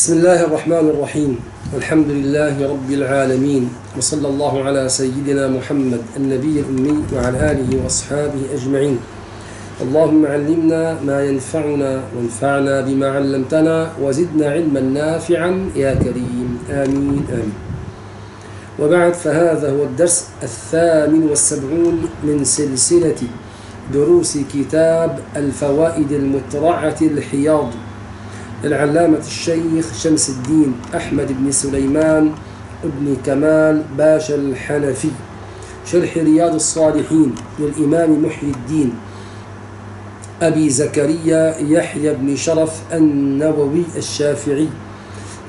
بسم الله الرحمن الرحيم. الحمد لله رب العالمين. وصلى الله على سيدنا محمد النبي الأمي وعلى آله وأصحابه أجمعين. اللهم علمنا ما ينفعنا وانفعنا بما علمتنا وزدنا علما نافعا يا كريم. آمين آمين. وبعد فهذا هو الدرس الثامن والسبعون من سلسلة دروس كتاب الفوائد المترعة الحياض للعلامة الشيخ شمس الدين أحمد بن سليمان ابن كمال باشا الحنفي شرح رياض الصالحين للإمام محي الدين أبي زكريا يحيى بن شرف النووي الشافعي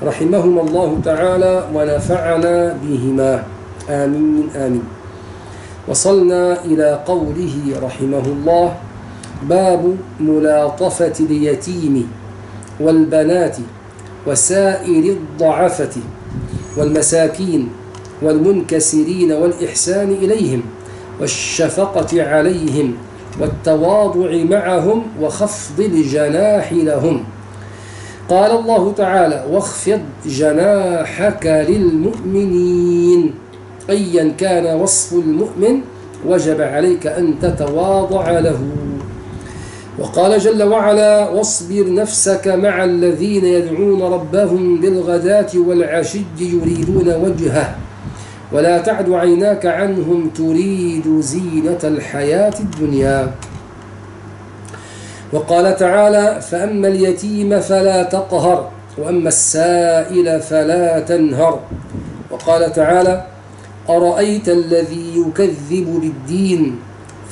رحمهما الله تعالى ونفعنا بهما. آمين آمين. وصلنا إلى قوله رحمه الله باب ملاطفة اليتيم. والبنات وسائر الضعفة والمساكين والمنكسرين والإحسان إليهم والشفقة عليهم والتواضع معهم وخفض الجناح لهم. قال الله تعالى واخفض جناحك للمؤمنين أيا كان وصف المؤمن وجب عليك أن تتواضع له. وقال جل وعلا واصبر نفسك مع الذين يدعون ربهم بالغداة والعشي يريدون وجهه ولا تعد عيناك عنهم تريد زينة الحياة الدنيا. وقال تعالى فأما اليتيم فلا تقهر وأما السائل فلا تنهر. وقال تعالى أرأيت الذي يكذب بالدين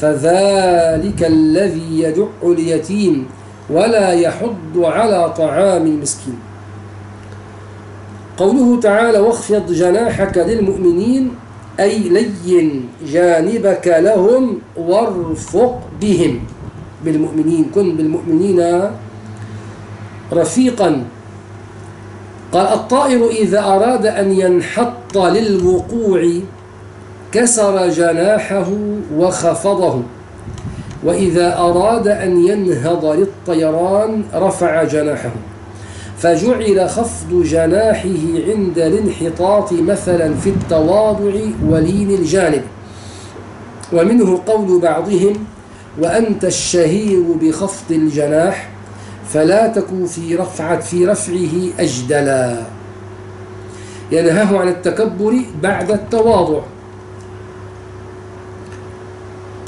فذلك الذي يدع اليتيم ولا يحض على طعام المسكين. قوله تعالى واخفض جناحك للمؤمنين أي لين جانبك لهم وارفق بهم. بالمؤمنين كن بالمؤمنين رفيقا. قال الطائر إذا أراد أن ينحط للوقوع كسر جناحه وخفضه. وإذا أراد أن ينهض للطيران رفع جناحه. فجعل خفض جناحه عند الانحطاط مثلا في التواضع ولين الجانب. ومنه قول بعضهم وأنت الشهير بخفض الجناح فلا تكن في رفعة في رفعه أجدلا. ينهاه عن التكبر بعد التواضع.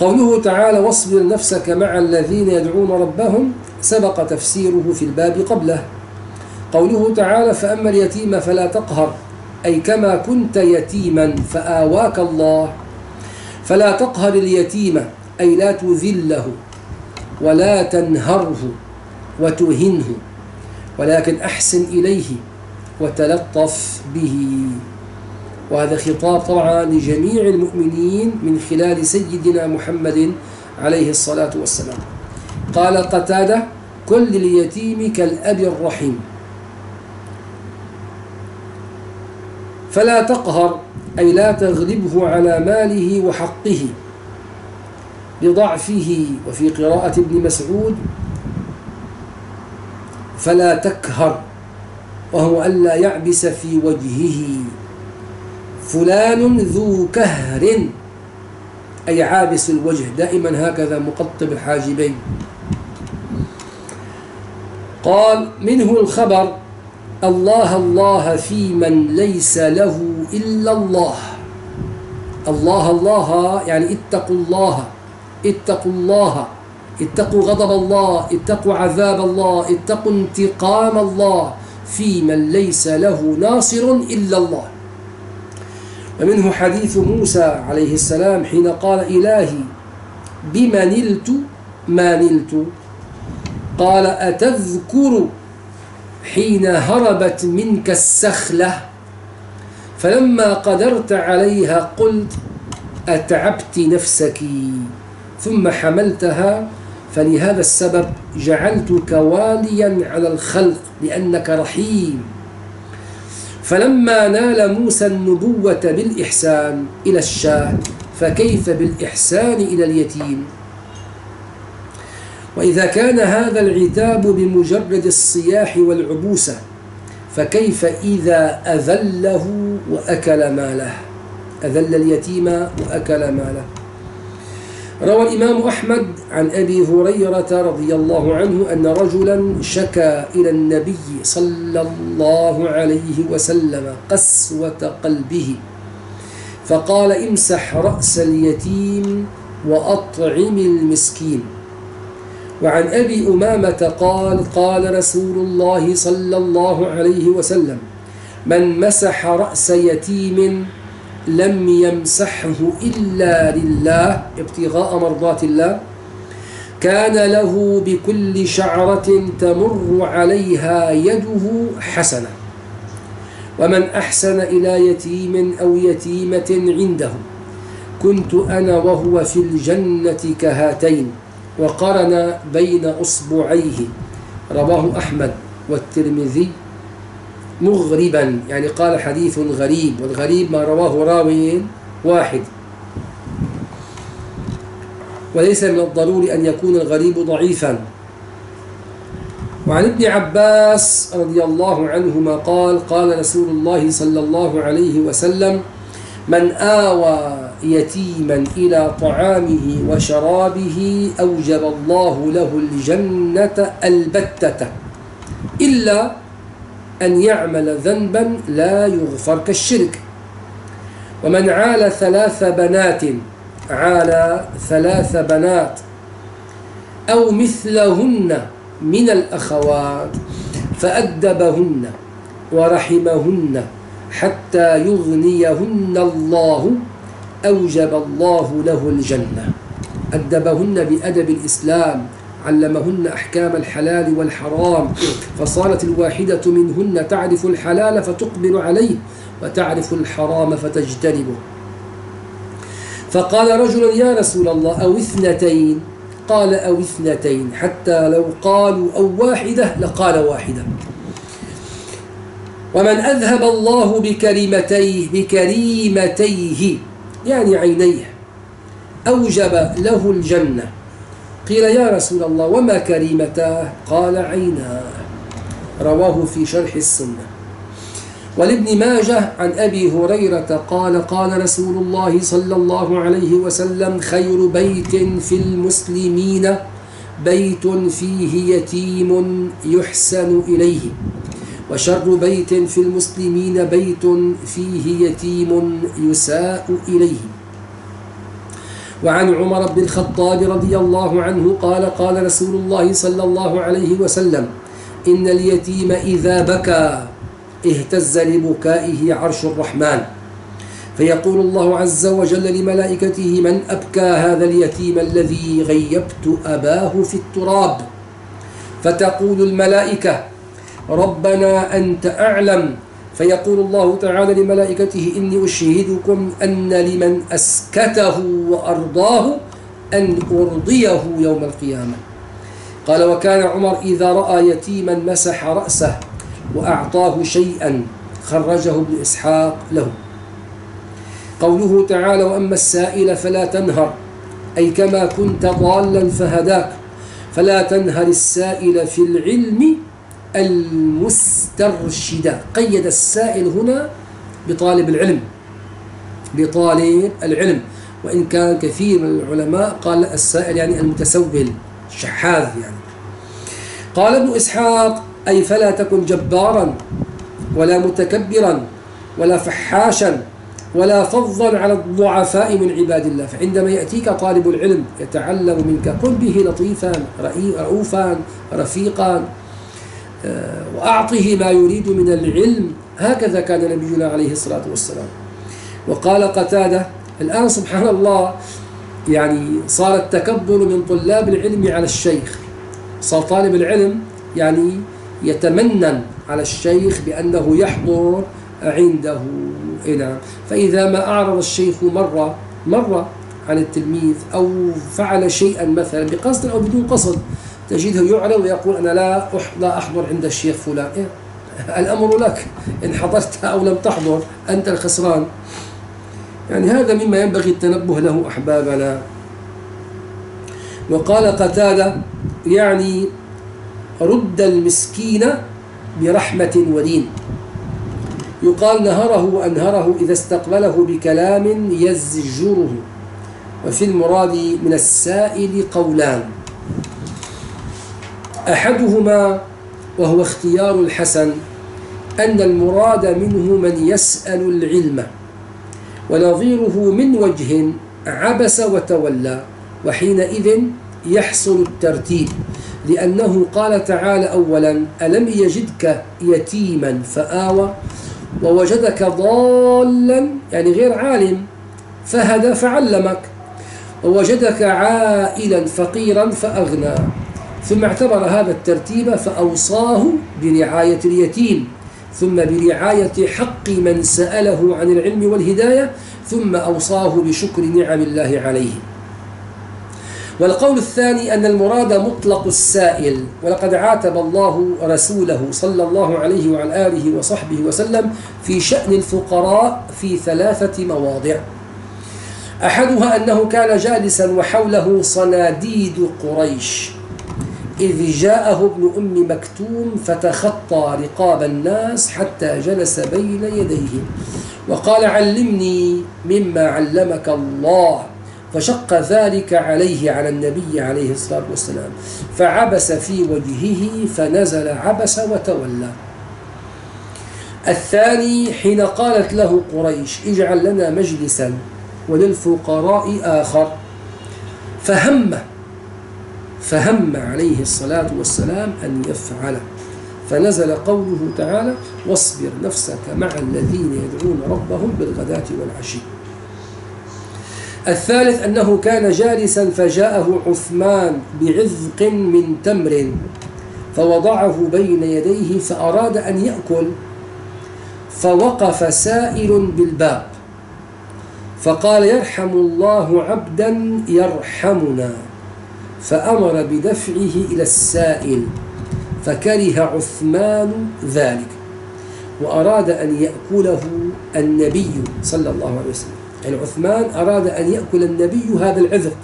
قوله تعالى واصبر نفسك مع الذين يدعون ربهم سبق تفسيره في الباب قبله. قوله تعالى فأما اليتيم فلا تقهر أي كما كنت يتيما فآواك الله فلا تقهر اليتيم أي لا تذله ولا تنهره وتهنه ولكن أحسن إليه وتلطف به وهذا خطاب طبعا لجميع المؤمنين من خلال سيدنا محمد عليه الصلاة والسلام. قال قتادة كل اليتيم كالأب الرحيم. فلا تقهر أي لا تغلبه على ماله وحقه. لضعفه وفي قراءة ابن مسعود فلا تكهر وهو ألا يعبس في وجهه. فلان ذو كهر. أي عابس الوجه دائما هكذا مقطب الحاجبين. قال منه الخبر الله الله في من ليس له إلا الله. الله الله يعني اتقوا الله اتقوا الله اتقوا غضب الله اتقوا عذاب الله اتقوا انتقام الله في من ليس له ناصر إلا الله. ومنه حديث موسى عليه السلام حين قال إلهي بما نلت؟ ما نلت؟ قال أتذكر حين هربت منك السخلة فلما قدرت عليها قلت أتعبت نفسك ثم حملتها فلهذا السبب جعلتك واليا على الخلق لأنك رحيم. فلما نال موسى النبوة بالإحسان إلى الشاه فكيف بالإحسان إلى اليتيم؟ وإذا كان هذا العتاب بمجرد الصياح والعبوسة فكيف إذا أذله وأكل ماله؟ أذل اليتيم وأكل ماله. روى الإمام أحمد عن أبي هريرة رضي الله عنه أن رجلا شكى إلى النبي صلى الله عليه وسلم قسوة قلبه فقال امسح رأس اليتيم وأطعم المسكين. وعن أبي أمامة قال قال رسول الله صلى الله عليه وسلم من مسح رأس يتيم لم يمسحه إلا لله ابتغاء مرضات الله. كان له بكل شعرة تمر عليها يده حسنة. ومن أحسن إلى يتيم أو يتيمة عنده. كنت أنا وهو في الجنة كهاتين وقرن بين أصبعيه. رواه أحمد والترمذي مغربا. يعني قال حديث غريب والغريب ما رواه راوي واحد. وليس من الضروري أن يكون الغريب ضعيفا. وعن ابن عباس رضي الله عنهما قال قال رسول الله صلى الله عليه وسلم من آوى يتيما إلى طعامه وشرابه أوجب الله له الجنة البتة. إلا أن يعمل ذنبا لا يغفر كالشرك. ومن عال ثلاث بنات عال ثلاث بنات أو مثلهن من الأخوات فأدبهن ورحمهن حتى يغنيهن الله أوجب الله له الجنة. أدبهن بأدب الإسلام علمهن أحكام الحلال والحرام فصارت الواحدة منهن تعرف الحلال فتقبل عليه وتعرف الحرام فتجتنبه. فقال رجل يا رسول الله أو اثنتين؟ قال أو اثنتين حتى لو قالوا أو واحدة لقال واحدة. ومن أذهب الله بكريمتيه بكريمتيه يعني عينيه أوجب له الجنة. قيل يا رسول الله وما كريمتاه قال عيناه. رواه في شرح السنة. ولابن ماجه عن أبي هريرة قال قال رسول الله صلى الله عليه وسلم خير بيت في المسلمين بيت فيه يتيم يحسن إليه وشر بيت في المسلمين بيت فيه يتيم يساء إليه. وعن عمر بن الخطاب رضي الله عنه قال قال رسول الله صلى الله عليه وسلم إن اليتيم إذا بكى اهتز لبكائه عرش الرحمن. فيقول الله عز وجل لملائكته من أبكى هذا اليتيم الذي غيبت أباه في التراب؟ فتقول الملائكة ربنا أنت أعلم فيقول الله تعالى لملائكته إني أشهدكم أن لمن أسكته وأرضاه أن أرضيه يوم القيامة. قال وكان عمر إذا رأى يتيما مسح رأسه وأعطاه شيئا خرجه ابن إسحاق له. قوله تعالى وأما السائل فلا تنهر أي كما كنت ضالا فهداك فلا تنهر السائل في العلم المسترشدة. قيد السائل هنا بطالب العلم. بطالب العلم. وإن كان كثير من العلماء قال السائل يعني المتسول شحاذ يعني. قال ابن إسحاق أي فلا تكن جبارا ولا متكبرا ولا فحاشا ولا فظا على الضعفاء من عباد الله. فعندما يأتيك طالب العلم يتعلم منك كن به لطيفا رؤوفا رفيقا. وأعطه ما يريد من العلم. هكذا كان نبينا عليه الصلاة والسلام. وقال قتادة الآن سبحان الله يعني صار التكبر من طلاب العلم على الشيخ. صار طالب العلم يعني يتمنن على الشيخ بأنه يحضر عنده. نعم. فإذا ما أعرض الشيخ مرة مرة عن التلميذ أو فعل شيئا مثلا بقصد أو بدون قصد تجده يعرض ويقول أنا لا لا أحضر عند الشيخ فلان. إيه؟ الأمر لك. إن حضرت أو لم تحضر أنت الخسران. يعني هذا مما ينبغي التنبه له أحبابنا. وقال قتادة يعني رد المسكين برحمة ودين. يقال نهره وأنهره إذا استقبله بكلام يزجره. وفي المراد من السائل قولان. أحدهما وهو اختيار الحسن أن المراد منه من يسأل العلم ونظيره من وجه عبس وتولى وحينئذ يحصل الترتيب لأنه قال تعالى أولا ألم يجدك يتيما؟ فآوى ووجدك ضالا يعني غير عالم فهدى فعلمك ووجدك عائلا فقيرا فأغنى. ثم اعتبر هذا الترتيب فأوصاه برعاية اليتيم ثم برعاية حق من سأله عن العلم والهداية ثم أوصاه بشكر نعم الله عليه. والقول الثاني أن المراد مطلق السائل ولقد عاتب الله رسوله صلى الله عليه وعلى آله وصحبه وسلم في شأن الفقراء في ثلاثة مواضع. أحدها أنه كان جالسا وحوله صناديد قريش. إذ جاءه ابن أم مكتوم فتخطى رقاب الناس حتى جلس بين يديه وقال علمني مما علمك الله. فشق ذلك عليه على النبي عليه الصلاة والسلام. فعبس في وجهه فنزل عبس وتولى. الثاني حين قالت له قريش اجعل لنا مجلسا وللفقراء آخر. فهم فهم عليه الصلاة والسلام أن يفعل. فنزل قوله تعالى واصبر نفسك مع الذين يدعون ربهم بالغداة والعشي. الثالث أنه كان جالسا فجاءه عثمان بعذق من تمر فوضعه بين يديه فأراد أن يأكل فوقف سائل بالباب فقال يرحم الله عبدا يرحمنا. فأمر بدفعه إلى السائل فكره عثمان ذلك وأراد أن يأكله النبي صلى الله عليه وسلم. يعني عثمان أراد أن يأكل النبي هذا العذق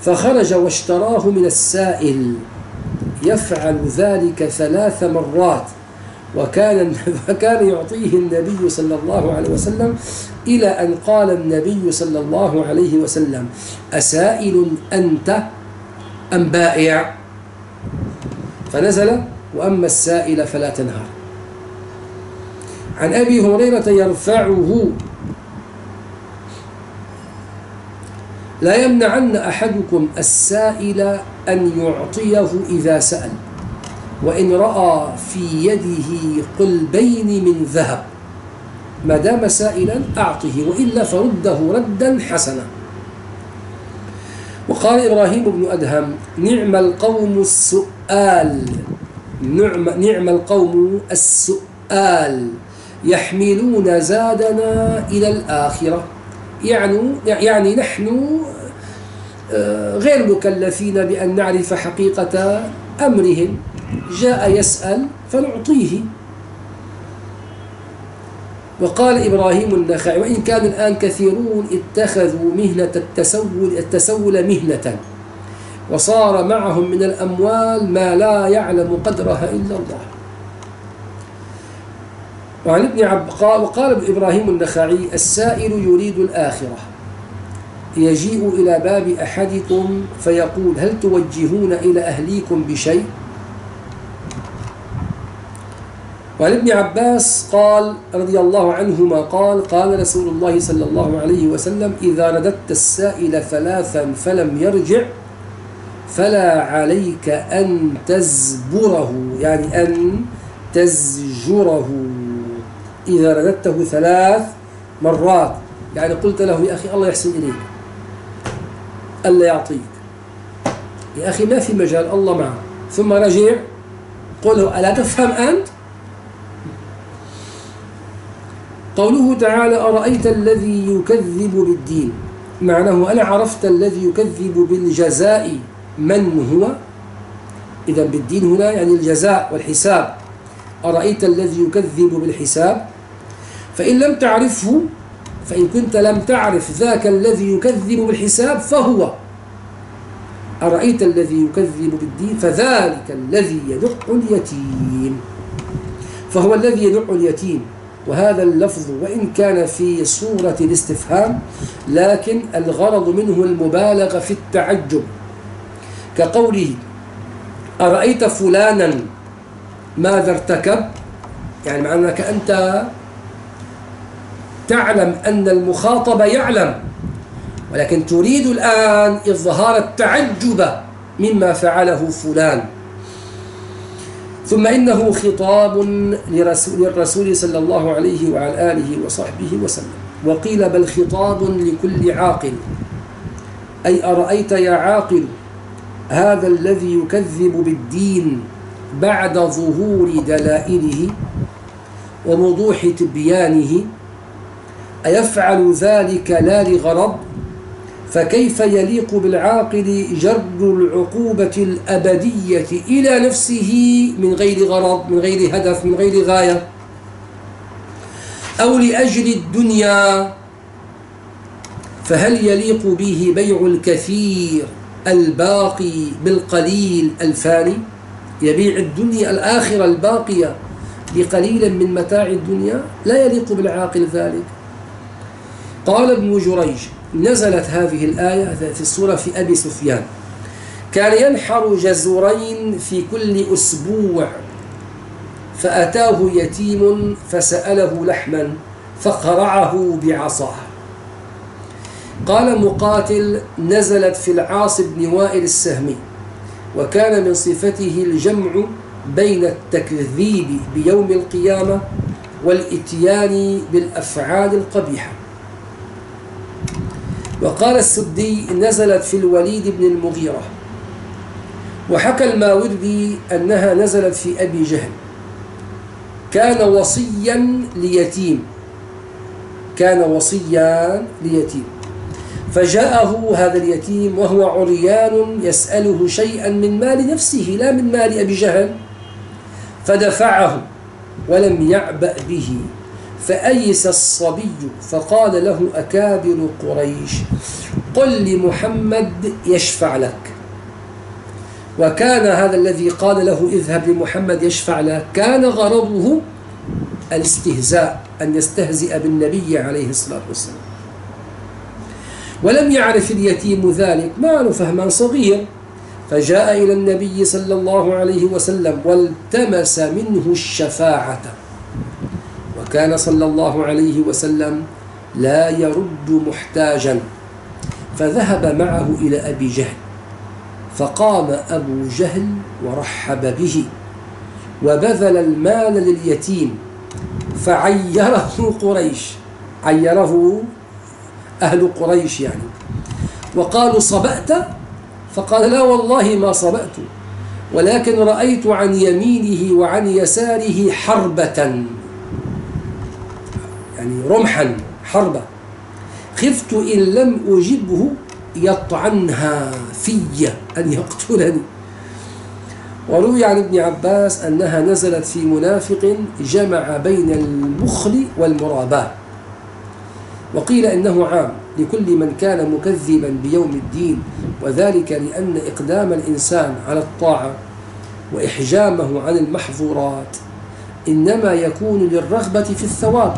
فخرج واشتراه من السائل يفعل ذلك ثلاث مرات وكان وكان يعطيه النبي صلى الله عليه وسلم إلى أن قال النبي صلى الله عليه وسلم أسائل أنت؟ أم بائع؟ فنزل وأما السائل فلا تنهر عن أبي هريرة يرفعه. لا يمنعن أحدكم السائل أن يعطيه إذا سأل وإن رأى في يده قلبين من ذهب ما دام سائلا أعطه وإلا فرده ردا حسنا. وقال إبراهيم بن أدهم نعم القوم السؤال نعم, نعم القوم السؤال يحملون زادنا إلى الآخرة. يعني, يعني نحن آه، غير مكلفين بأن نعرف حقيقة أمرهم. جاء يسأل فنعطيه. وقال إبراهيم النخعي وإن كان الآن كثيرون اتخذوا مهنة التسول, التسول مهنة وصار معهم من الأموال ما لا يعلم قدرها إلا الله. وعن ابن عبقاء وقال إبراهيم النخعي السائل يريد الآخرة يجيء إلى باب أحدكم فيقول هل توجهون إلى أهليكم بشيء؟ وعن ابن عباس قال رضي الله عنهما قال قال رسول الله صلى الله عليه وسلم إذا رددت السائل ثلاثا فلم يرجع فلا عليك أن تزبره. يعني أن تزجره. إذا رددته ثلاث مرات. يعني قلت له يا أخي الله يحسن إليك ألا يعطيك. يا أخي ما في مجال الله معه ثم رجع قل له ألا تفهم أنت؟ قوله تعالى أرأيت الذي يكذب بالدين؟ معناه أنا عرفت الذي يكذب بالجزاء من هو؟ إذا بالدين هنا يعني الجزاء والحساب. أرأيت الذي يكذب بالحساب؟ فإن لم تعرفه فإن كنت لم تعرف ذاك الذي يكذب بالحساب فهو. أرأيت الذي يكذب بالدين؟ فذلك الذي يدع اليتيم. فهو الذي يدع اليتيم. وهذا اللفظ وإن كان في صورة الاستفهام لكن الغرض منه المبالغة في التعجب. كقوله أرأيت فلانا ماذا ارتكب؟ يعني معنى أنك أنت تعلم أن المخاطب يعلم ولكن تريد الآن إظهار التعجب مما فعله فلان. ثم إنه خطاب للرسول صلى الله عليه وعلى آله وصحبه وسلم. وقيل بل خطاب لكل عاقل. أي أرأيت يا عاقل هذا الذي يكذب بالدين بعد ظهور دلائله ووضوح تبيانه؟ أيفعل ذلك لا لغرض؟ فكيف يليق بالعاقل جر العقوبة الأبدية إلى نفسه من غير غرض من غير هدف من غير غاية؟ أو لأجل الدنيا فهل يليق به بيع الكثير الباقي بالقليل الفاني؟ يبيع الدنيا الآخرة الباقية بقليل من متاع الدنيا؟ لا يليق بالعاقل ذلك. قال ابن جريج نزلت هذه الآية في السورة في أبي سفيان. كان ينحر جزورين في كل أسبوع. فأتاه يتيم فسأله لحما فقرعه بعصاه. قال مقاتل نزلت في العاص بن وائل السهمي وكان من صفته الجمع بين التكذيب بيوم القيامة والإتيان بالأفعال القبيحة. وقال السدي نزلت في الوليد بن المغيرة. وحكى الماوردي أنها نزلت في أبي جهل. كان وصيا ليتيم. كان وصيا ليتيم. فجاءه هذا اليتيم وهو عريان يسأله شيئا من مال نفسه لا من مال أبي جهل. فدفعه ولم يعبأ به. فأيس الصبي فقال له أكابر قريش قل لمحمد يشفع لك. وكان هذا الذي قال له اذهب لمحمد يشفع لك كان غرضه الاستهزاء أن يستهزئ بالنبي عليه الصلاة والسلام. ولم يعرف اليتيم ذلك ما فهما صغير. فجاء إلى النبي صلى الله عليه وسلم والتمس منه الشفاعة. وكان صلى الله عليه وسلم لا يرد محتاجا فذهب معه إلى أبي جهل فقام أبو جهل ورحب به وبذل المال لليتيم فعيره قريش عيره أهل قريش يعني. وقالوا صبأت؟ فقال لا والله ما صبأت ولكن رأيت عن يمينه وعن يساره حربة. يعني رمحا حربة خفت إن لم أجبه يطعنها في أن يقتلني. وروي عن ابن عباس أنها نزلت في منافق جمع بين المخل والمراباة. وقيل إنه عام لكل من كان مكذبا بيوم الدين وذلك لأن إقدام الإنسان على الطاعة وإحجامه عن المحظورات إنما يكون للرغبة في الثواب.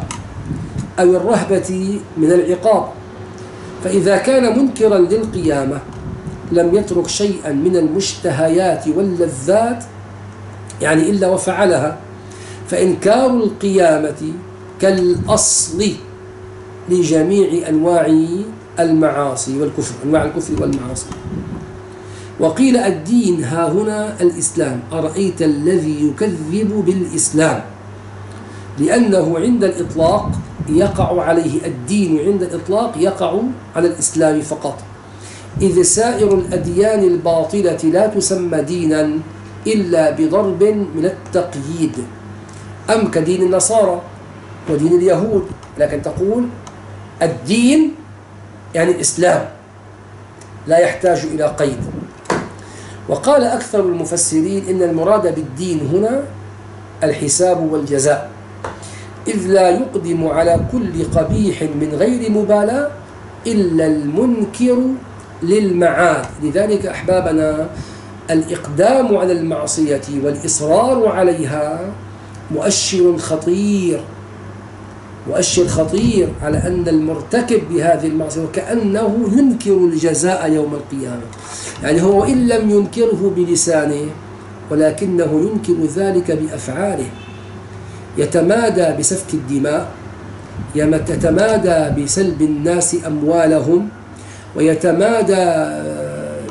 أو الرهبة من العقاب. فإذا كان منكرا للقيامة لم يترك شيئا من المشتهيات واللذات يعني إلا وفعلها فإنكار القيامة كالأصل لجميع أنواع المعاصي والكفر أنواع الكفر والمعاصي. وقيل الدين ها هنا الإسلام أرأيت الذي يكذب بالإسلام؟ لأنه عند الإطلاق يقع عليه الدين عند الإطلاق يقع على الإسلام فقط. إذ سائر الأديان الباطلة لا تسمى دينا إلا بضرب من التقييد. أم كدين النصارى ودين اليهود؟ لكن تقول الدين يعني الإسلام لا يحتاج إلى قيد. وقال أكثر المفسرين إن المراد بالدين هنا الحساب والجزاء. إذ لا يقدم على كل قبيح من غير مبالاة إلا المنكر للمعاد. لذلك أحبابنا الإقدام على المعصية والإصرار عليها مؤشر خطير مؤشر خطير على أن المرتكب بهذه المعصية وكأنه ينكر الجزاء يوم القيامة. يعني هو إن لم ينكره بلسانه ولكنه ينكر ذلك بأفعاله. يتمادى بسفك الدماء يتمادى بسلب الناس أموالهم ويتمادى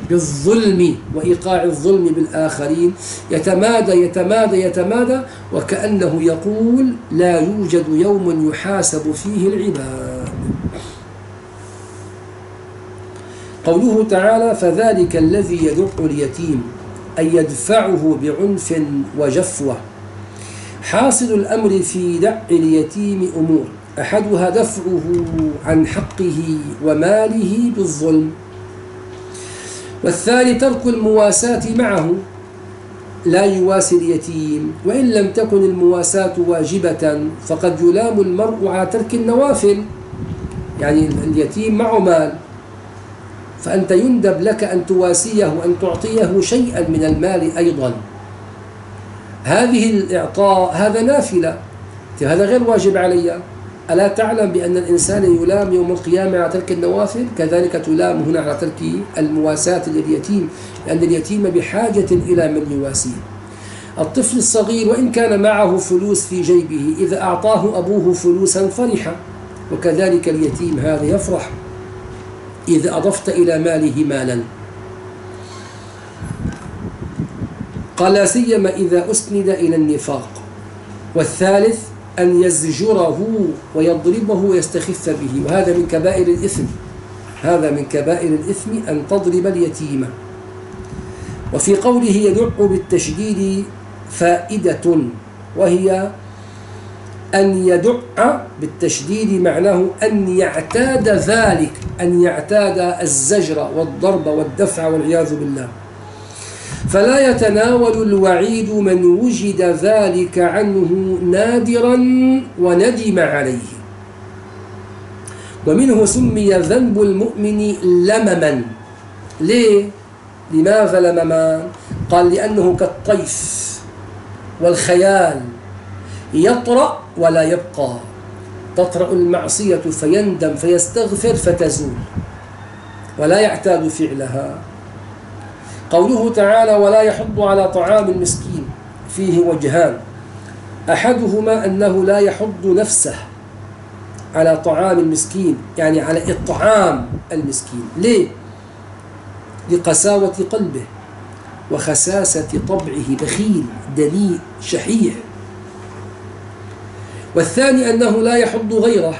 بالظلم وإيقاع الظلم بالآخرين يتمادى يتمادى يتمادى وكأنه يقول لا يوجد يوم يحاسب فيه العباد. قوله تعالى فذلك الذي يدع اليتيم أن يدفعه بعنف وجفوة. حاصل الأمر في دع اليتيم أمور. أحدها دفعه عن حقه وماله بالظلم. والثاني ترك المواساة معه لا يواسي اليتيم. وإن لم تكن المواساة واجبة فقد يلام المرء على ترك النوافل. يعني اليتيم معه مال. فأنت يندب لك أن تواسيه وأن تعطيه شيئا من المال أيضا. هذه الإعطاء هذا نافلة هذا غير واجب علي. ألا تعلم بأن الإنسان يلام يوم القيامة على ترك النوافل؟ كذلك تلام هنا على ترك المواساة لليتيم لأن اليتيم بحاجة إلى من يواسيه. الطفل الصغير وإن كان معه فلوس في جيبه إذا أعطاه أبوه فلوسا فرح وكذلك اليتيم هذا يفرح إذا أضفت إلى ماله مالا. قال لا سيما إذا أسند إلى النفاق والثالث أن يزجره ويضربه ويستخف به. وهذا من كبائر الإثم هذا من كبائر الإثم أن تضرب اليتيم. وفي قوله يدع بالتشديد فائدة وهي أن يدع بالتشديد معناه أن يعتاد ذلك أن يعتاد الزجر والضرب والدفع والعياذ بالله. فلا يتناول الوعيد من وجد ذلك عنه نادرا وندم عليه. ومنه سمي ذنب المؤمن لمما. ليه؟ لماذا لمما؟ قال لأنه كالطيف والخيال. يطرأ ولا يبقى. تطرأ المعصية فيندم فيستغفر فتزول. ولا يعتاد فعلها. قوله تعالى ولا يحض على طعام المسكين فيه وجهان. أحدهما أنه لا يحض نفسه على طعام المسكين يعني على إطعام المسكين. ليه؟ لقساوة قلبه وخساسة طبعه بخيل دنيء شحيح. والثاني أنه لا يحض غيره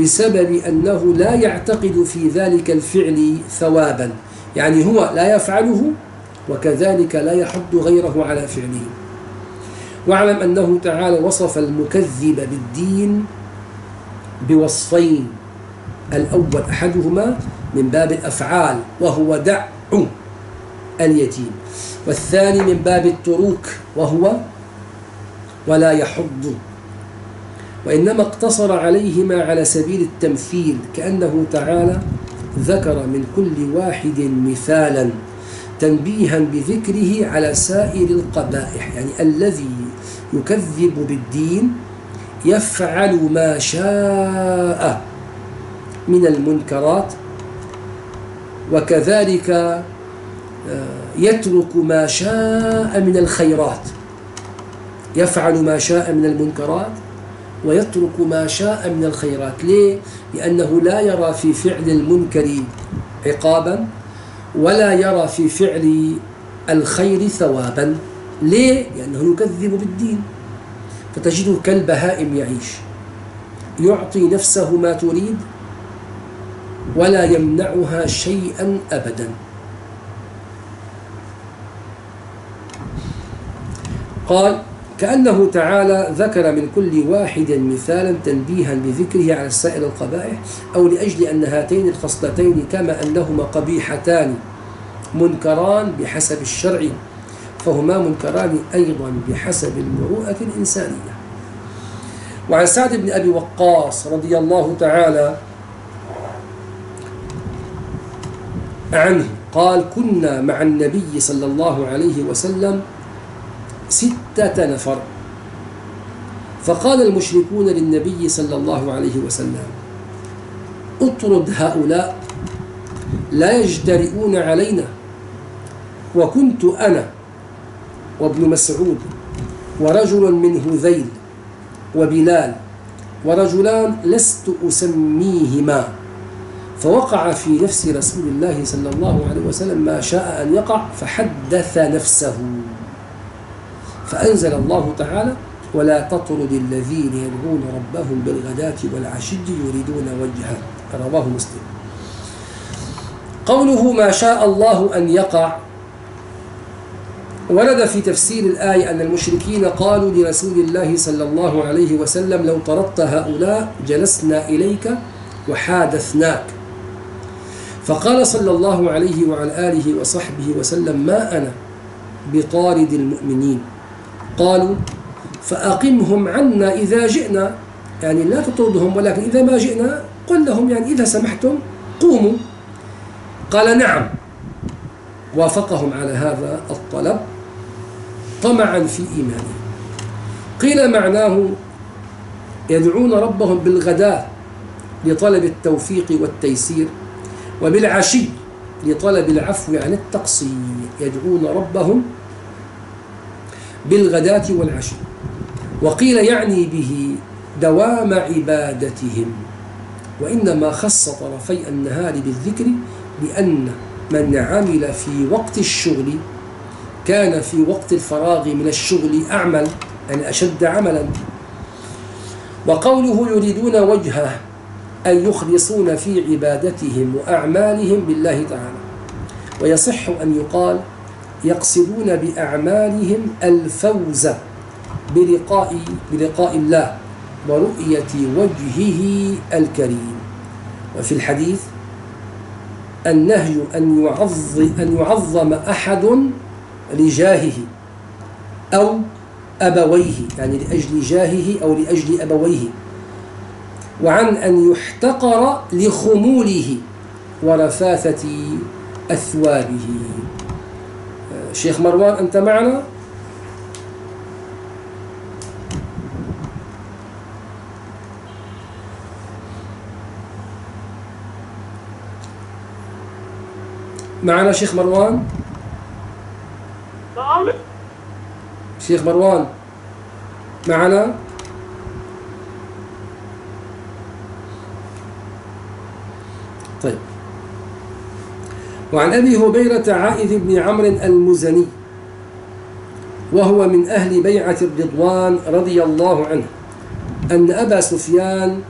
بسبب أنه لا يعتقد في ذلك الفعل ثوابا. يعني هو لا يفعله وكذلك لا يحض غيره على فعله. واعلم أنه تعالى وصف المكذب بالدين بوصفين. الأول أحدهما من باب الأفعال وهو دع اليتيم. والثاني من باب التروك وهو ولا يحض. وإنما اقتصر عليهما على سبيل التمثيل كأنه تعالى ذكر من كل واحد مثالا تنبيها بذكره على سائر القبائح يعني الذي يكذب بالدين يفعل ما شاء من المنكرات وكذلك آه، يترك ما شاء من الخيرات يفعل ما شاء من المنكرات. ويترك ما شاء من الخيرات. ليه؟ لأنه لا يرى في فعل المنكر عقابا ولا يرى في فعل الخير ثوابا. ليه؟ لأنه يكذب بالدين. فتجده كالبهائم يعيش. يعطي نفسه ما تريد ولا يمنعها شيئا أبدا. قال كأنه تعالى ذكر من كل واحد مثالا تنبيها بذكره على سائر القبائح أو لأجل أن هاتين الخصلتين كما أنهما قبيحتان منكران بحسب الشرع فهما منكران أيضا بحسب المروءة الإنسانية. وعن سعد بن أبي وقاص رضي الله تعالى عنه قال كنا مع النبي صلى الله عليه وسلم ستة نفر. فقال المشركون للنبي صلى الله عليه وسلم اطرد هؤلاء لا يجترئون علينا. وكنت أنا وابن مسعود ورجل من هذيل وبلال ورجلان لست أسميهما. فوقع في نفس رسول الله صلى الله عليه وسلم ما شاء أن يقع فحدث نفسه. فأنزل الله تعالى ولا تطرد الذين يدعون ربهم بالغداة والعشي يريدون وجهه. رواه مسلم. قوله ما شاء الله أن يقع. ورد في تفسير الآية أن المشركين قالوا لرسول الله صلى الله عليه وسلم لو طردت هؤلاء جلسنا إليك وحادثناك. فقال صلى الله عليه وعلى آله وصحبه وسلم ما أنا بطارد المؤمنين. قالوا فأقمهم عنا إذا جئنا. يعني لا تطردهم ولكن إذا ما جئنا قل لهم يعني إذا سمحتم قوموا. قال نعم. وافقهم على هذا الطلب طمعا في إيمانه قيل معناه يدعون ربهم بالغداء لطلب التوفيق والتيسير وبالعشي لطلب العفو عن التقصير. يدعون ربهم بالغداة والعشي وقيل يعني به دوام عبادتهم. وإنما خص طرفي النهار بالذكر لأن من عمل في وقت الشغل كان في وقت الفراغ من الشغل أعمل يعني أشد عملا. وقوله يريدون وجهه أي يخلصون في عبادتهم وأعمالهم بالله تعالى. ويصح أن يقال يقصدون بأعمالهم الفوز بلقاء بلقاء الله ورؤية وجهه الكريم. وفي الحديث النهي أن يعظم, أن يعظم أحد لجاهه أو أبويه يعني لأجل جاهه أو لأجل أبويه. وعن أن يحتقر لخموله ورفاثة أثوابه. شيخ مروان أنت معنا؟ معنا شيخ مروان؟ نعم شيخ مروان معنا؟ طيب وعن أبي هبيرة عائذ بن عمرو المزني وهو من أهل بيعة الرضوان رضي الله عنه أن أبا سفيان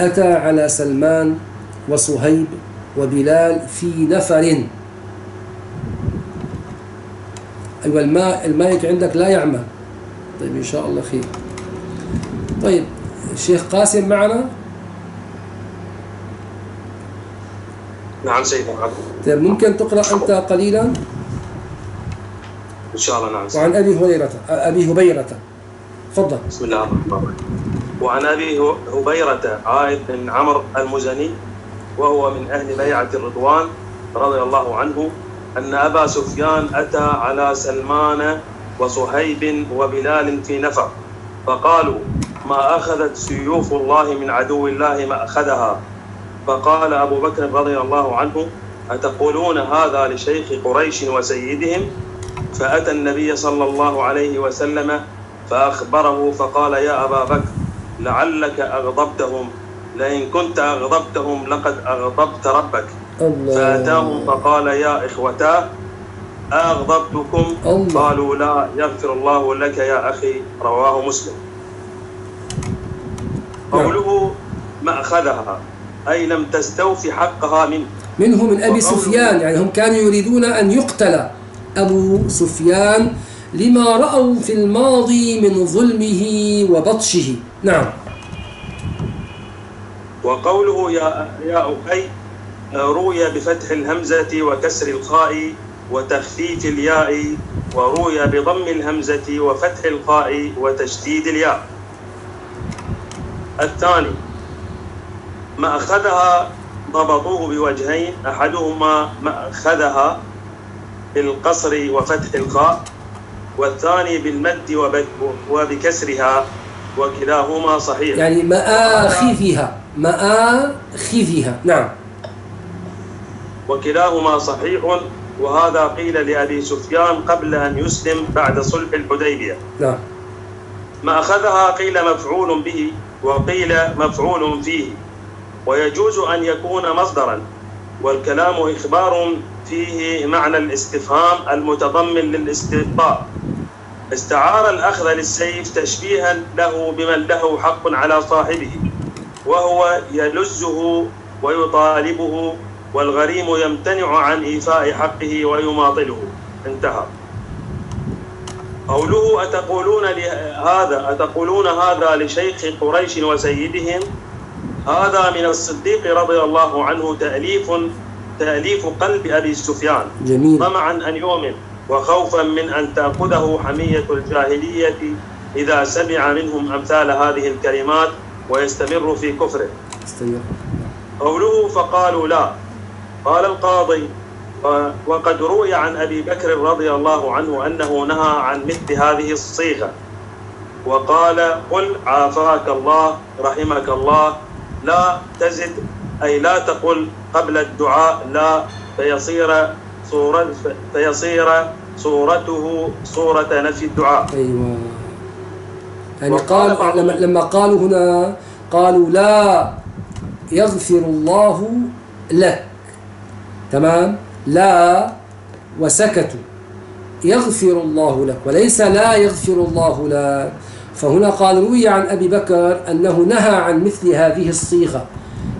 أتى على سلمان وصهيب وبلال في نفر. أيوة الماء المايك عندك لا يعمل. طيب إن شاء الله خير. طيب الشيخ قاسم معنا؟ نعم سيدنا طيب ممكن تقرأ أنت قليلا؟ إن شاء الله نعم. وعن أبي هريرة أبي هبيرة. تفضل. بسم الله الرحمن الرحيم. وعن أبي هبيرة عائد بن عمرو المزني وهو من أهل بيعة الرضوان رضي الله عنه أن أبا سفيان أتى على سلمان وصهيب وبلال في نفر فقالوا ما أخذت سيوف الله من عدو الله ما أخذها؟ فقال أبو بكر رضي الله عنه أتقولون هذا لشيخ قريش وسيدهم؟ فأتى النبي صلى الله عليه وسلم فأخبره فقال يا أبا بكر لعلك أغضبتهم لئن كنت أغضبتهم لقد أغضبت ربك. فأتاهم فقال يا إخوتاه أغضبتكم. قالوا لا يغفر الله لك يا أخي. رواه مسلم. قوله ما أخذها أي لم تستوفي حقها منه. منه من أبي سفيان يعني هم كانوا يريدون أن يقتل أبو سفيان لما رأوا في الماضي من ظلمه وبطشه. نعم. وقوله يا يا أخي روي بفتح الهمزة وكسر الخاء وتخفيف الياء وروي بضم الهمزة وفتح الخاء وتشديد الياء. الثاني ما أخذها ضبطوه بوجهين أحدهما ما أخذها بالقصر وفتح الخاء والثاني بالمد وبكسرها وكلاهما صحيح. يعني مآخذها مآخذها نعم. وكلاهما صحيح وهذا قيل لأبي سفيان قبل أن يسلم بعد صلح الحديبية. نعم. ما أخذها قيل مفعول به وقيل مفعول فيه. ويجوز أن يكون مصدرا والكلام إخبار فيه معنى الاستفهام المتضمن للاستبطاء استعار الأخذ للسيف تشبيها له بمن له حق على صاحبه وهو يلزه ويطالبه والغريم يمتنع عن إيفاء حقه ويماطله. انتهى. قوله أتقولون هذا أتقولون هذا لشيخ قريش وسيدهم؟ هذا من الصديق رضي الله عنه تأليف تأليف قلب أبي سفيان. جميل. طمعا أن يؤمن وخوفا من أن تأخذه حمية الجاهلية إذا سمع منهم أمثال هذه الكلمات ويستمر في كفره. استمر قوله فقالوا لا. قال القاضي وقد روي عن أبي بكر رضي الله عنه أنه نهى عن مثل هذه الصيغة. وقال قل عافاك الله رحمك الله لا تزد أي لا تقل قبل الدعاء لا فيصير صورة فيصير صورته صورة نفي الدعاء. أيوة. يعني قال لما, لما قالوا هنا قالوا لا يغفر الله لك. تمام؟ لا وسكتوا. يغفر الله لك وليس لا يغفر الله لك. فهنا قال روي عن أبي بكر أنه نهى عن مثل هذه الصيغة.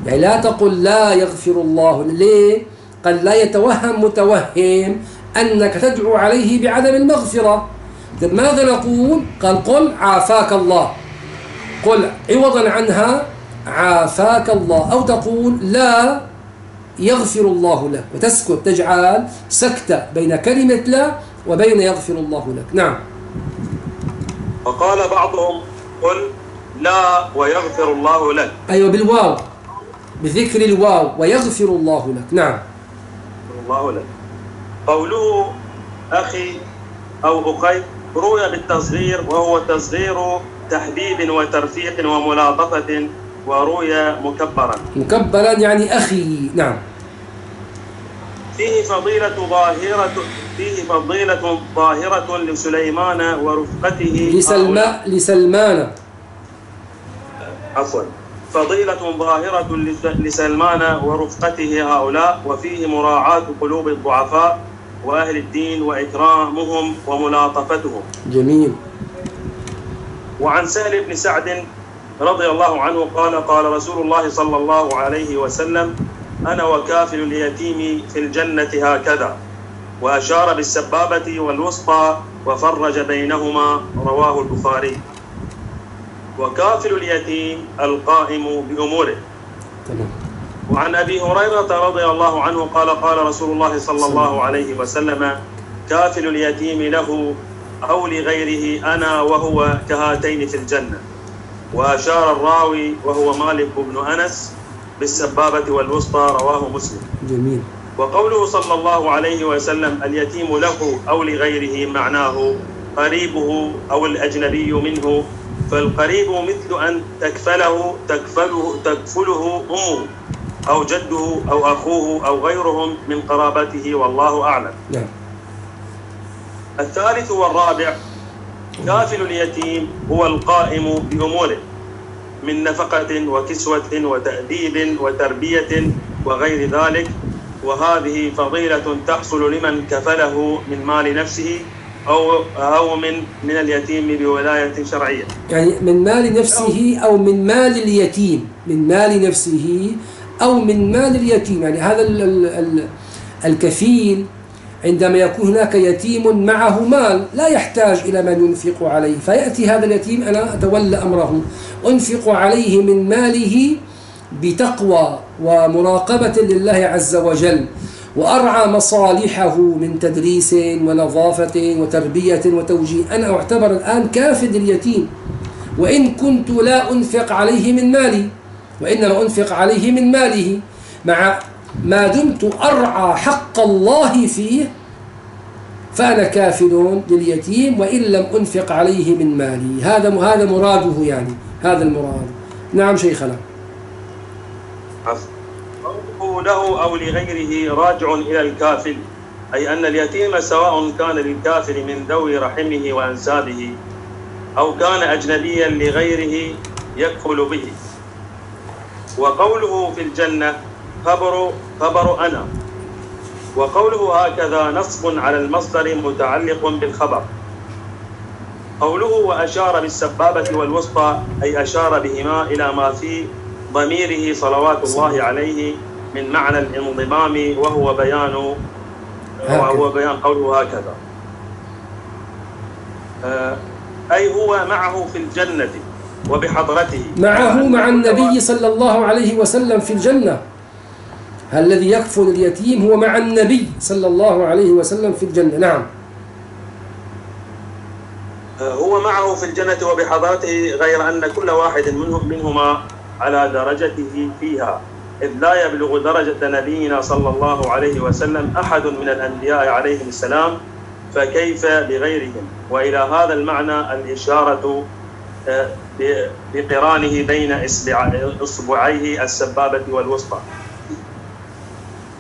يعني لا تقل لا يغفر الله. ليه؟ قد لا يتوهم متوهم أنك تدعو عليه بعدم المغفرة. طيب ماذا نقول؟ قال قل عافاك الله. قل عوضا عنها عافاك الله. أو تقول لا يغفر الله لك. وتسكت تجعل سكتة بين كلمة لا وبين يغفر الله لك. نعم. وقال بعضهم قل لا ويغفر الله لك. أيوة بالواو بذكر الواو ويغفر الله لك. نعم. الله لك. قوله أخي أو أخي روي بالتصغير وهو تصغير تحبيب وترفيق وملاطفة وروي مكبرا. مكبرا يعني أخي. نعم. فيه فضيلة ظاهرة فيه فضيلة ظاهرة لسليمان ورفقته لسلمان لسلمان. عفوا. فضيلة ظاهرة لس- لسلمان ورفقته هؤلاء وفيه مراعاة قلوب الضعفاء وأهل الدين وإكرامهم وملاطفتهم. جميل. وعن سهل بن سعد رضي الله عنه قال قال رسول الله صلى الله عليه وسلم أنا وكافل اليتيم في الجنة هكذا. وأشار بالسبابة والوسطى وفرج بينهما رواه البخاري. وكافل اليتيم القائم بأموره. وعن أبي هريرة رضي الله عنه قال قال رسول الله صلى الله عليه وسلم كافل اليتيم له أو لغيره أنا وهو كهاتين في الجنة. وأشار الراوي وهو مالك بن أنس بالسبابة والوسطى رواه مسلم. جميل. وقوله صلى الله عليه وسلم اليتيم له أو لغيره معناه قريبه أو الأجنبي منه فالقريب مثل أن تكفله تكفله تكفله أمه أو جده أو أخوه أو غيرهم من قرابته والله أعلم. نعم. الثالث والرابع كافل اليتيم هو القائم بأموره. من نفقة وكسوة وتأديب وتربية وغير ذلك وهذه فضيلة تحصل لمن كفله من مال نفسه أو أو من من اليتيم بولاية شرعية. يعني من مال نفسه أو من مال اليتيم من مال نفسه أو من مال اليتيم يعني هذا ال ال ال الكفيل عندما يكون هناك يتيم معه مال لا يحتاج إلى من ينفق عليه فيأتي هذا اليتيم أنا أتولى أمره أنفق عليه من ماله بتقوى ومراقبة لله عز وجل وأرعى مصالحه من تدريس ونظافة وتربية وتوجيه. أنا أعتبر الآن كافد اليتيم وإن كنت لا أنفق عليه من مالي وإنما أنفق عليه من ماله مع ما دمت أرعى حق الله فيه فأنا كافل لليتيم وإن لم أنفق عليه من مالي. هذا هذا مراده يعني هذا المراد. نعم شيخنا. قوله له أو لغيره راجع إلى الكافل أي أن اليتيم سواء كان للكافل من ذوي رحمه وأنسابه أو كان أجنبيا لغيره يكفل به. وقوله في الجنة خبر خبر أنا. وقوله هكذا نصب على المصدر متعلق بالخبر. قوله وأشار بالسبابة والوسطى أي أشار بهما إلى ما في ضميره صلوات الله عليه من معنى الانضمام وهو بيان وهو بيان قوله هكذا. آه، أي هو معه في الجنة وبحضرته. معه مع النبي صلى الله عليه وسلم في الجنة. الذي يكفل اليتيم هو مع النبي صلى الله عليه وسلم في الجنة. نعم. آه، هو معه في الجنة وبحضرته غير أن كل واحد منهم منهما على درجته فيها. إذ لا يبلغ درجة نبينا صلى الله عليه وسلم أحد من الأنبياء عليهم السلام فكيف بغيرهم؟ وإلى هذا المعنى الإشارة آه، بقرانه بين إصبعيه السبابة والوسطى.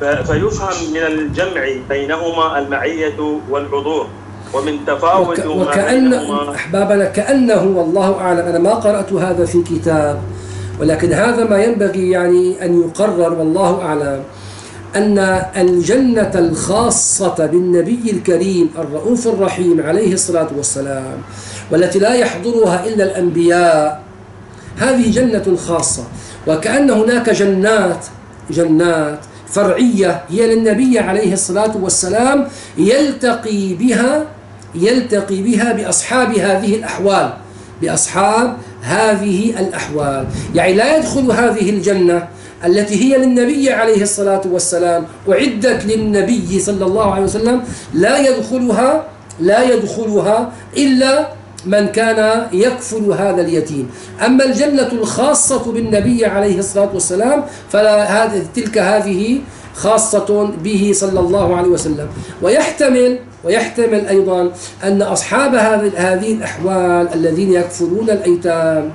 فيفهم من الجمع بينهما المعية والحضور ومن تفاوت وك وكأن أحبابنا كأنه والله أعلم. أنا ما قرأت هذا في كتاب ولكن هذا ما ينبغي يعني أن يقرر والله أعلم. أن الجنة الخاصة بالنبي الكريم الرؤوف الرحيم عليه الصلاة والسلام والتي لا يحضرها إلا الأنبياء هذه جنة خاصة. وكأن هناك جنات جنات فرعية هي للنبي عليه الصلاة والسلام يلتقي بها يلتقي بها بأصحاب هذه الأحوال بأصحاب هذه الأحوال. يعني لا يدخل هذه الجنة التي هي للنبي عليه الصلاة والسلام أعدت للنبي صلى الله عليه وسلم لا يدخلها لا يدخلها إلا من كان يكفل هذا اليتيم. أما الجنة الخاصة بالنبي عليه الصلاة والسلام فلا تلك هذه خاصة به صلى الله عليه وسلم. ويحتمل ويحتمل أيضا أن أصحاب هذه الأحوال الذين يكفلون الأيتام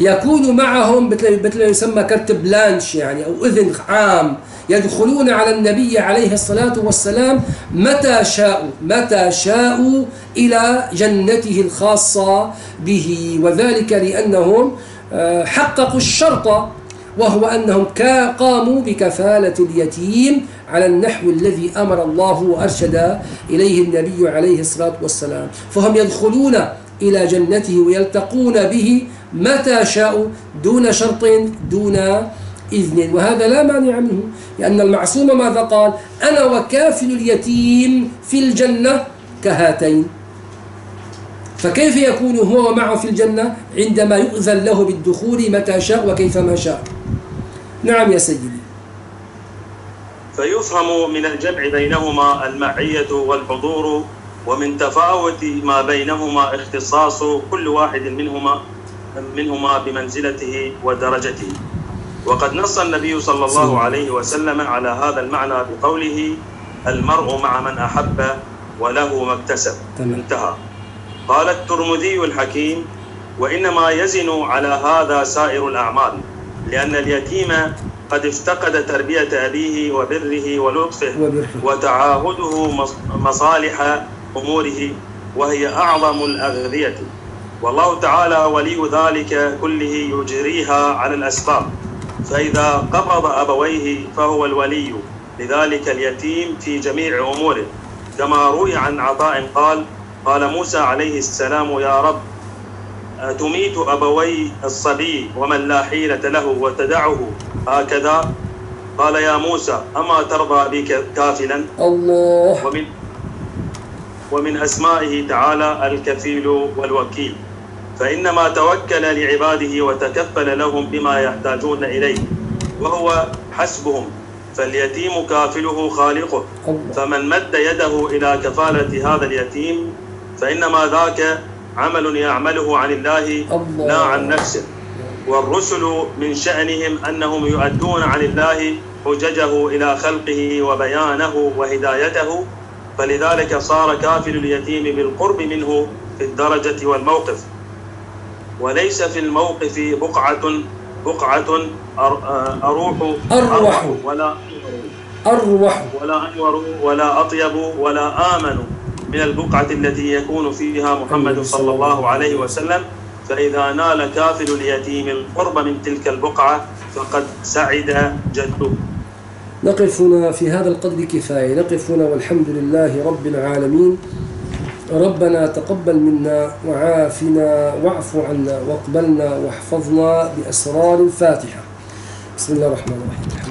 يكون معهم مثل ما يسمى كرت بلانش يعني أو إذن عام. يدخلون على النبي عليه الصلاة والسلام متى شاءوا متى شاءوا إلى جنته الخاصة به. وذلك لأنهم آه، حققوا الشرط وهو أنهم قاموا بكفالة اليتيم على النحو الذي أمر الله وأرشد إليه النبي عليه الصلاة والسلام. فهم يدخلون إلى جنته ويلتقون به متى شاءوا؟ دون شرط دون إذن وهذا لا مانع منه لأن المعصوم ماذا قال؟ أنا وكافل اليتيم في الجنة كهاتين. فكيف يكون هو ومعه في الجنة؟ عندما يؤذن له بالدخول متى شاء وكيفما شاء. نعم يا سيدي. فيفهم من الجمع بينهما المعية والحضور ومن تفاوت ما بينهما اختصاص كل واحد منهما منهما بمنزلته ودرجته. وقد نص النبي صلى الله عليه وسلم على هذا المعنى بقوله المرء مع من أحب وله ما اكتسب. انتهى. قال الترمذي الحكيم وإنما يزن على هذا سائر الأعمال لأن اليتيم قد افتقد تربية أبيه وبره ولطفه وتعاهده مصالح أموره وهي أعظم الأغذية. والله تعالى ولي ذلك كله يجريها على الأسباب. فإذا قبض أبويه فهو الولي لذلك اليتيم في جميع أموره. كما روي عن عطاء قال قال موسى عليه السلام يا رب تميت أبوي الصبي ومن لا حيلة له وتدعه؟ هكذا. قال يا موسى أما ترضى بك كافلا؟ الله. ومن ومن أسمائه تعالى الكفيل والوكيل. فإنما توكل لعباده وتكفل لهم بما يحتاجون إليه وهو حسبهم فاليتيم كافله خالقه. فمن مد يده إلى كفالة هذا اليتيم فإنما ذاك عمل يعمله عن الله لا عن نفسه. والرسل من شأنهم أنهم يؤدون عن الله حججه إلى خلقه وبيانه وهدايته فلذلك صار كافل اليتيم بالقرب منه في الدرجة والموقف. وليس في الموقف بقعة بقعة أر- أروح أروح. ولا أروح. ولا أنور ولا أطيب ولا آمن من البقعة التي يكون فيها محمد صلى الله عليه وسلم. فإذا نال كافل اليتيم القرب من تلك البقعة فقد سعد جده. نقف هنا في هذا القدر كفاية. نقف هنا والحمد لله رب العالمين. ربنا تقبل منا وعافنا واعف عنا واقبلنا واحفظنا بأسرار الفاتحة. بسم الله الرحمن الرحيم.